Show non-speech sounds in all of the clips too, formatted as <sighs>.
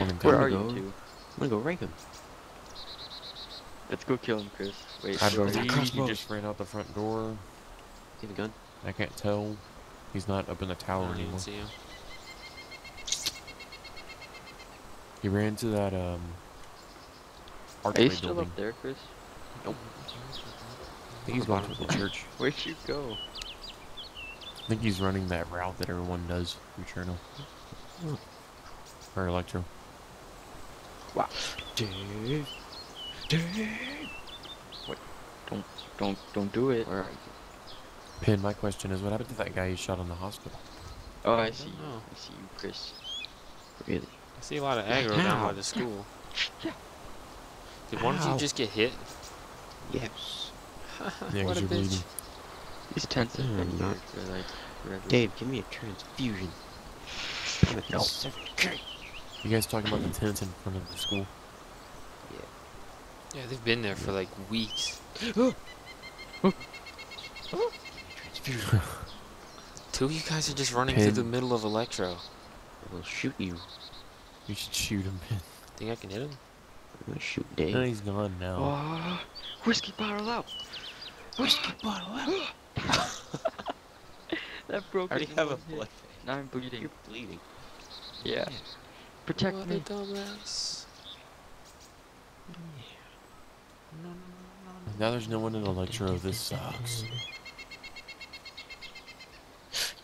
Fucking Where are me. you two? I'm gonna go rank him. Let's go kill him, Chris. Wait, I where are you? believe he just ran out the front door. See the gun? I can't tell. He's not up in the tower don't even anymore. see him. He ran to that um. Are Archway you still building. up there, Chris? I think he's going to the church. <laughs> Where'd you go? I think he's running that route that everyone does through Cherno. Or Electro. Dave. Dave. Wait. Don't don't do it. Where are you? Pin, my question is, what happened to that guy you shot in the hospital? Oh, I see you. know. I see you, Chris. Really? I see a lot of aggro down by Ow. the school. Yeah. Did one of you just get hit? Yes. <laughs> Yeah, what 'cause a you're bitch. bleeding. These tents have Mm, been not- like. Dave, give me a transfusion. I'm at No. 7K. You guys talking about the tents in front of the school? Yeah, Yeah, they've been there for like weeks. Transfusion. <gasps> Two of you guys are just running through the middle of Electro. We'll shoot you. You should shoot him, Pin. Think I can hit him? I'm gonna shoot Dave. No, he's gone now. Oh, whiskey bottle out. Whiskey bottle out. <laughs> That broke. I already us have a one hit. blood. Now I'm bleeding. You're bleeding. Yeah. Protect what me. a dumbass. No, no, no, no, no. Now there's no one in Electro. This sucks.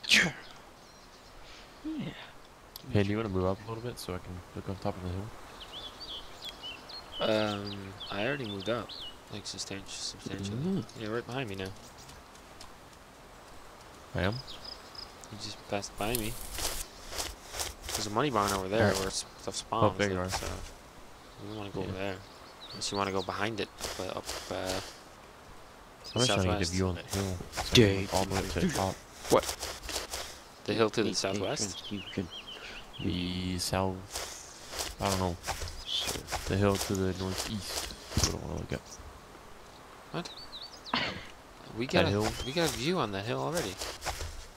Sure. Yeah. Pin, do you want to move up a little bit so I can look on top of the hill? Um, I already moved up, like substanti- substantially. Mm-hmm. Mhm. Yeah, right behind me now. I am. You just passed by me. There's a money barn over there where stuff spawns. Oh, there you are. So we want to go Yeah. over there. Unless you want to go behind it, but up uh, I'm the just trying to get a view on that hill. So I can Dave, look all the way to the top. What? The hill to the southwest. Transfusion. The south. I don't know. Sir. The hill to the northeast. What I want to look at. <coughs> We got a, hill? we got a view on that hill already.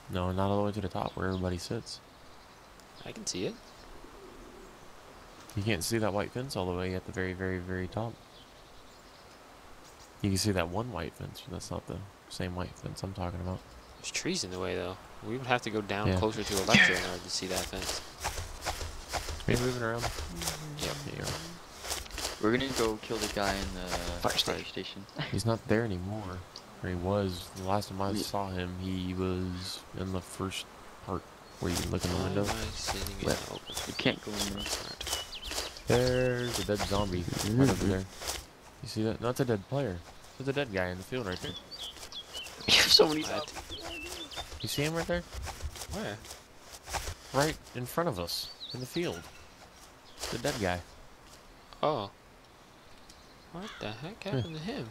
No, not all the way to the top where everybody sits. I can see it. You can't see that white fence all the way at the very, very, very top. You can see that one white fence, but that's not the same white fence I'm talking about. There's trees in the way though. We would have to go down Yeah. closer to Electro in order to see that fence. Are you moving around? Yep. Yeah, you are. We're gonna go kill the guy in the Fire fire station. station. <laughs> He's not there anymore. Or he was. The last time I Yeah. saw him, he was in the first part where you can look in the Why window. am I sitting in Left. the open? you can't go in there. There's a dead zombie right mm-hmm. over there. You see that? No, a dead player. There's a dead guy in the field right there. <laughs> You have so many What? You see him right there? Where? Right in front of us in the field. The dead guy. Oh. What the heck happened to him?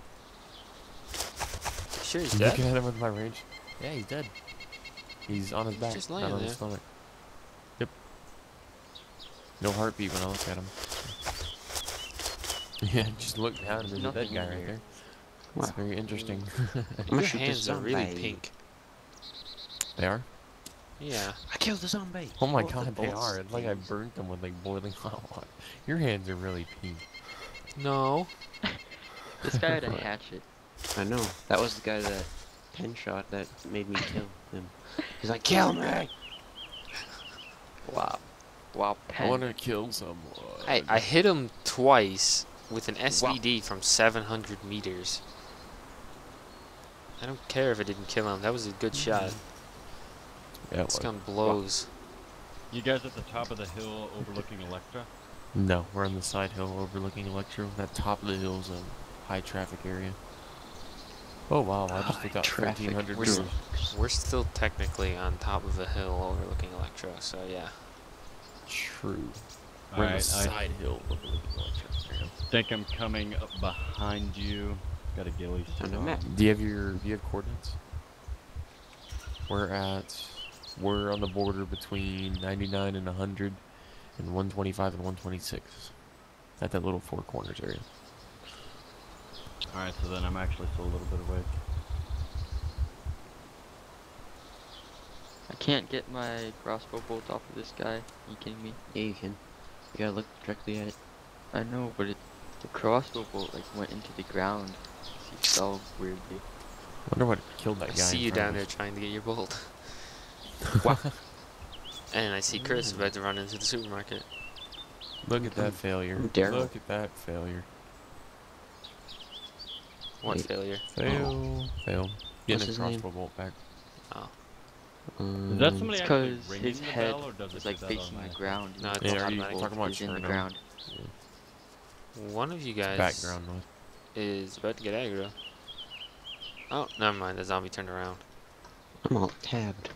Sure he's You dead? looking at him with my range? Yeah, he's dead. He's on his He's back, just not laying on there. his stomach. Yep. No heartbeat when I look at him. <laughs> Yeah, just look down and there's a dead guy right here. there. It's Wow. very interesting. I'm <laughs> <laughs> Your hands are really pink. they are? Yeah. I killed the zombie. Oh my Both the god, they are. It's like I stains. burnt them with like boiling hot water. Your hands are really pink. No. This guy had a hatchet. I know. That was the guy that pen shot that made me kill him. He's like, kill me! Wow. Wow, I want to kill someone. I, I hit him twice with an SVD from 700 meters. I don't care if it didn't kill him. That was a good mm-hmm. shot. Yeah, This what? gun blows. You guys at the top of the hill overlooking Electro? No, we're on the side hill overlooking Electro. That top of the hill is a high traffic area. Oh wow, I just High took out traffic 1300 We're meters. s- We're still technically on top of a hill overlooking Electro, so yeah. True. We're on the Alright, I side hill overlooking Electro. There you go. think I'm coming up behind you. Got a ghillie On suit the on. map. Do you have your do you have coordinates? We're at we're on the border between 99 and 100 and 125 and 126 at that little four corners area. Alright, so then I'm actually still a little bit away. I can't get my crossbow bolt off of this guy. you kidding me? Yeah, you can. You gotta look directly at it. I know, but it, the crossbow bolt like went into the ground. He fell weirdly. Wonder what killed that I guy. see you down there trying to get your bolt. <laughs> And I see Chris mm. about to run into the supermarket. Look at that failure. Daryl. Look at that failure. What failure? Fail. Fail. Getting What's a his name? crossbow bolt back. Um, Is that somebody It's actually because ringing his the head bell, or does it like facing the ground. No, it's the Yeah, are you bolt talking about is in the Cherno? ground. One of you guys background noise. is about to get aggro. Oh, never mind. The zombie turned around. I'm all tabbed.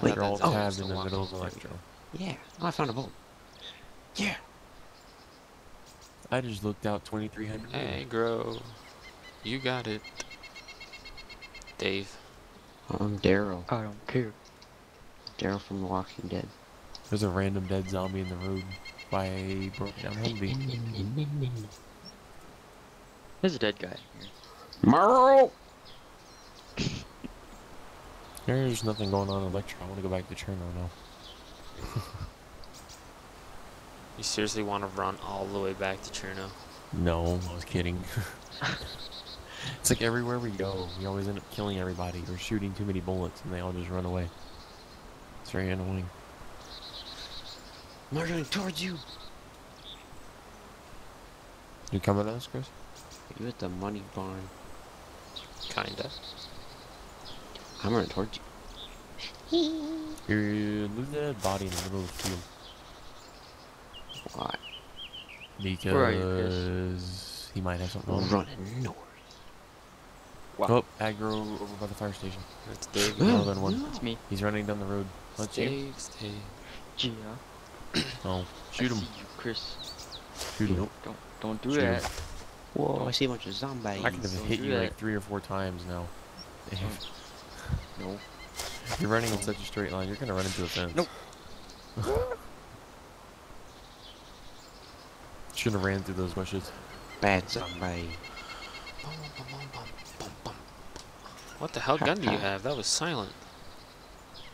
Wait, thought They're all that zombie tabbed in the middle of Electro. Yeah. Oh, I found a bolt. Yeah. I just looked out 2300. Hey, Aggro. You got it. Dave. I'm Daryl. I don't care. Daryl from The Walking Dead. There's a random dead zombie in the road by a broken down Humvee. There's a dead guy here. Merle! <laughs> There's nothing going on in Electro. I want to go back to Cherno now. <laughs> You seriously want to run all the way back to Cherno? No, I was kidding. <laughs> it's like everywhere we go, we always end up killing everybody or shooting too many bullets and they all just run away. It's very annoying. Marching towards you. You coming at us, Chris? You at the money barn. Kinda. I'm running towards you. You're losing a body in the middle of the field. Why? Because Where are you, Chris? he might have something I'm on. running north. Oh, aggro over by the fire station. That's Dave. Oh, Another one. It's me. He's running down the road. It's Let's you. Dave. it's Dave. Gia. <coughs> Oh, shoot I him. see you, Chris. Shoot him. Don't don't do Shoot him. that. Whoa, I see a bunch of zombies. I could have Don't hit do you like three or four times now. No. <laughs> You're running in such a straight line, you're gonna run into a fence. Nope. <laughs> Shouldn't have ran through those bushes. Bad zombie. What the hell gun do you have? That was silent.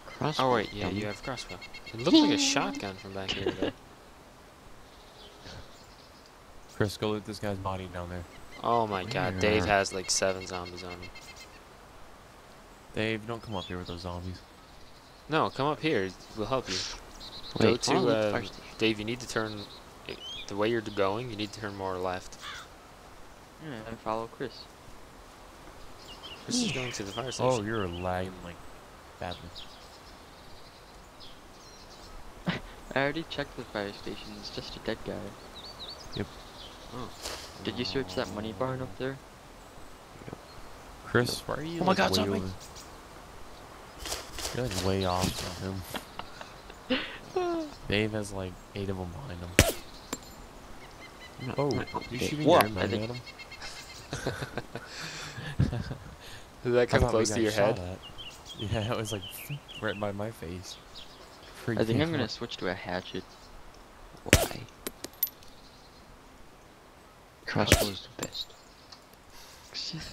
Crossbow. Oh wait, yeah, you have crossbow. It looks like a shotgun from back here. Though. <laughs> Chris, go loot this guy's body down there. Oh my god, Dave has like seven zombies on him. Dave, don't come up here with those zombies. No, come up here. We'll help you. Wait, Go wanna to loot the uh. Dave. You need to turn the way you're going. You need to turn more left. Yeah, and follow Chris. This is going to the fire oh, station. Oh, you're lagging like badly. <laughs> I already checked the fire station. It's just a dead guy. Yep. Oh. Did you search that money barn up there? Chris, why are you Oh my like, God, way zombie. over? You're like way off from him. <laughs> Dave has like eight of them behind him. I'm not- Oh, I'm not- you Dave. shooting What? your I M9 think- at him? <laughs> Did that come close to your head? at. Yeah, it was like <laughs> right by my face. I think I'm gonna out. switch to a hatchet. Why? Crossbow's the best.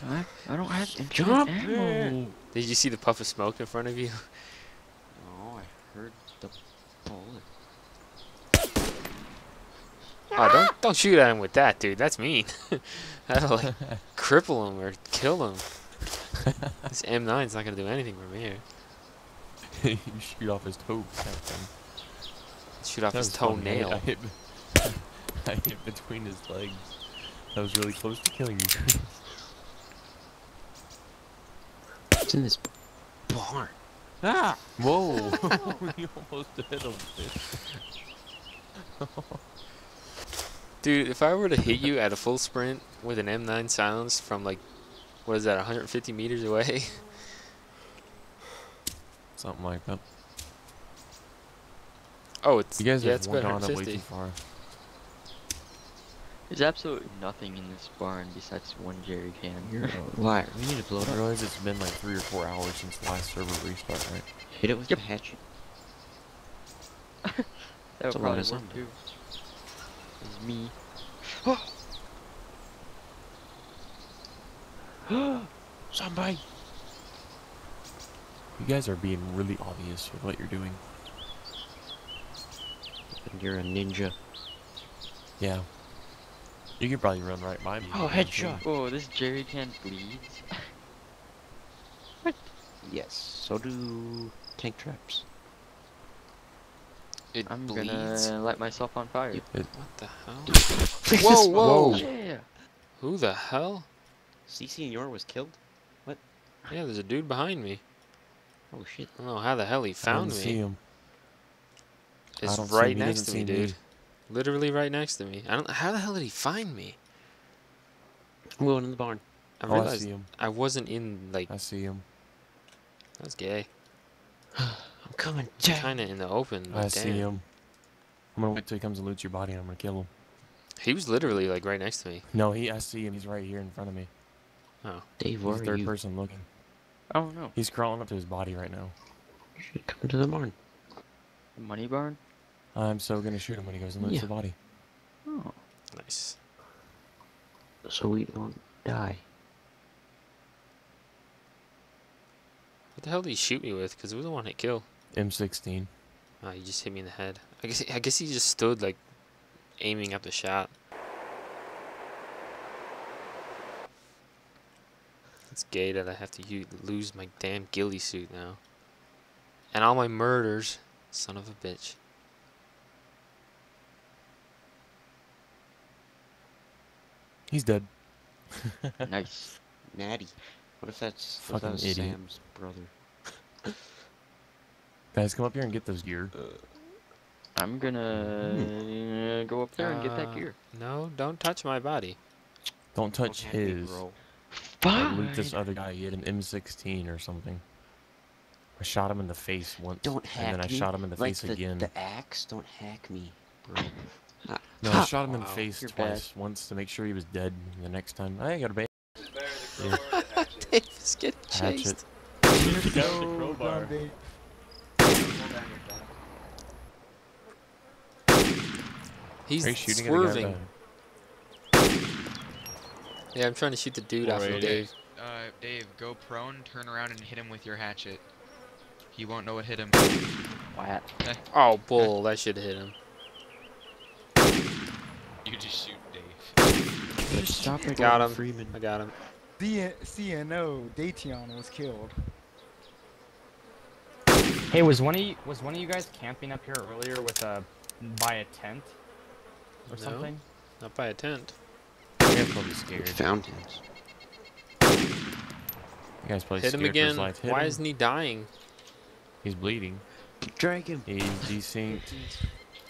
I, I don't have infinite Jump! ammo. Did you see the puff of smoke in front of you? Oh, I heard the bullet. Oh, don't don't shoot at him with that, dude. That's mean. <laughs> That'll like <laughs> cripple him or kill him. This M9's not gonna do anything from here. <laughs> you shoot off his toe. that thing. Shoot off That his was funny. Hit- toenail. I hit, I hit between his legs. That was really close to killing you. It's in this barn. ah! Whoa! you almost hit him. Dude, if I were to hit you at a full sprint with an M9 silenced from like, what is that, 150 meters away? <laughs> Something like that. Oh, it's You guys yeah, have it's one about gone up way too far. There's absolutely nothing in this barn besides one jerry can. You're a liar. We need to blow it I realize it's been like three or four hours since the last server restart, right? Hit it with Yep. the hatchet. <laughs> That That's would a lot probably of work too. It's me. <gasps> Somebody. You guys are being really obvious with what you're doing. and you're a ninja. Yeah. You could probably run right by me. Oh, headshot. Oh, this jerry can bleeds. <laughs> Yes, so do tank traps. It I'm bleeds. gonna light myself on fire. What the hell? <laughs> Whoa, whoa! Yeah. Who the hell? CC and Yor was killed? What? Yeah, there's a dude behind me. Oh shit. I don't know how the hell he found don't me. see him. It's don't see right him, next to me, see me. dude. Literally right next to me. I don't. How the hell did he find me? I'm going in the barn. I Oh, I realized see him. I wasn't in like I see him. that's gay. I'm coming down. Kind of in the open. I But see damn. him. I'm gonna wait till he comes and loots your body and I'm gonna kill him. He was literally like right next to me. No, he. I see him. He's right here in front of me. Oh, Dave, He's where are third you? person looking. Oh no. He's crawling up to his body right now. You should come to the barn. The money barn? I'm so gonna shoot him when he goes and loots Yeah. the body. Oh. Nice. So we don't die. What the hell did he shoot me with? Because it was a one-hit kill. M16. Ah, he just hit me in the head. I guess. I guess he just stood like aiming up the shot. It's gay that I have to lose my damn ghillie suit now. And all my murders. Son of a bitch. He's dead. <laughs> Nice. Natty. What if that's, what if Fucking that. Sam's brother? Guys, come up here and get those gear. I'm gonna go up there and get that Uh, gear. No, don't touch my body. Don't touch Don't have me, his. bro. I loot this other guy. He had an M16 or something. I shot him in the face once, Don't hack and then I me. shot him in the like face the, again. The axe, don't hack me, bro. No, I shot him in the face You're bad. twice. Once to make sure he was dead. And the next time, I ain't got a bait. <laughs> Dave's getting Hatchet. chased. crowbar. He's Are you shooting at the swerving. that- Yeah, I'm trying to shoot the dude off of Alright. Dave. Uh, Dave, go prone, turn around, and hit him with your hatchet. He won't know what hit him. What? Oh, bull! That should hit him. You just shoot Dave. Stop it, Got him. Freeman. I got him. D- CNO Dation was killed. Hey, was one of you was one of you guys camping up here earlier with a by a tent or No. something? Not by a tent. You guys probably scared. Fountains. You guys probably Hit him scared for his again. life. Hit Why him. isn't he dying? He's bleeding. Drag him. He's desynced.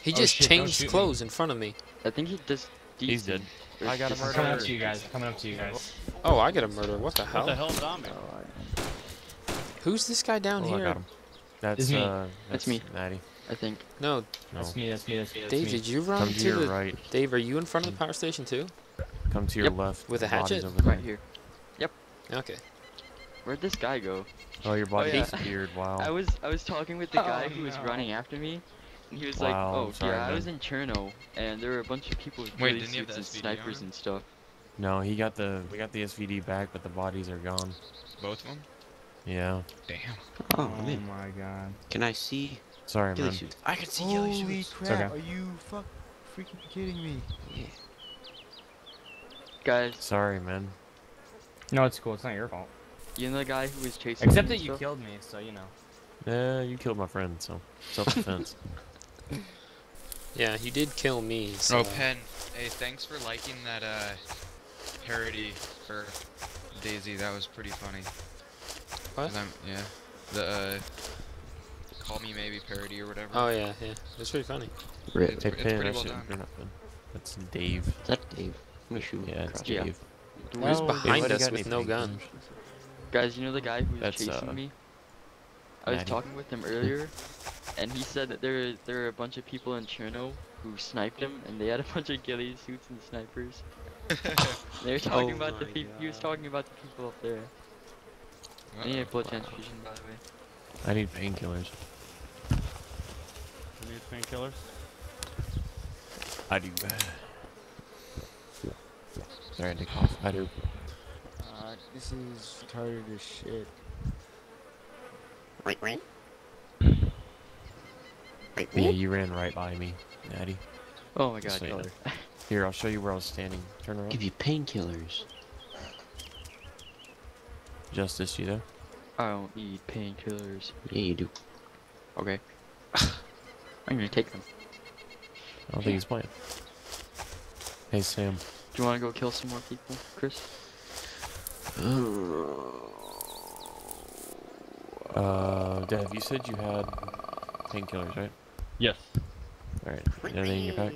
He Oh, just shit, changed shoot me. clothes in front of me. I think he just. He's dead. I got a murder. I'm right coming up to you guys. I'm coming up to you guys. Oh, I got a murder. What the hell? What the hell, zombie? Oh, Who's this guy down Oh, I here? Got him. That's It's me. uh, that's me. Natty. I think. No, No, That's me. That's me. That's me. That's Dave, me. did you run come to, to your the? right. Dave, are you in front of the power station too? Come to your Yep. left. With a the body's hatchet? over there. Right here. Yep. Okay. Where'd this guy go? Oh, your body yeah. disappeared. <laughs> Wow. I was I was talking with the Oh, guy who was no. running after me, and he was Wow, like, "Oh sorry, yeah, I was in Cherno, and there were a bunch of people with Wait, didn't he have suits the and SVD snipers him? and stuff." No, he got the we got the SVD back, but the bodies are gone. Both of them? Yeah. Damn. Oh, Oh my god. Can I see Sorry, ghillie man. suits? I can see ghillie Holy suits. crap! okay. Are you fuck freaking kidding me? Yeah. Guys, Sorry, man. No, it's cool. It's not your fault. you know the guy who was chasing Except that you stuff? killed me, so you know. Yeah, you killed my friend, so self-defense. <laughs> Yeah, you did kill me. So. Oh, Pen. Hey, thanks for liking that uh parody for DayZ. That was pretty funny. What? 'Cause I'm- yeah. The uh, call me maybe parody or whatever. Oh yeah, yeah. That's pretty funny. Rip. It's hey, it's pretty well done. not Pin. That's Dave. Is that Dave? I'm gonna shoot him Yeah, it's across. Yeah. Dave. Who's No, behind us with no pink gun? Guys, you know the guy who was That's, chasing uh, me? I was Natty. talking with him earlier, and he said that there there are a bunch of people in Cherno who sniped him, and they had a <laughs> bunch of ghillie suits and snipers. <laughs> They were talking Oh about the people. He was talking about the people up there. I need a blood transfusion, by the way. I need painkillers. You need painkillers? I do. Sorry, I had to cough. I do. Uh, this is retarded as shit. Right, right. Yeah, you ran right by me, Natty. Oh my Just god, so you know. <laughs> Here, I'll show you where I was standing. Turn around. Give you painkillers. Justice, you there? I don't need painkillers. Yeah, you do. Okay. <laughs> I'm gonna take them. I don't think he's playing. Hey, Sam. Do you wanna go kill some more people, Chris? <sighs> Uh, Dev, you said you had painkillers, right? Yes. Alright. Anything in your pack?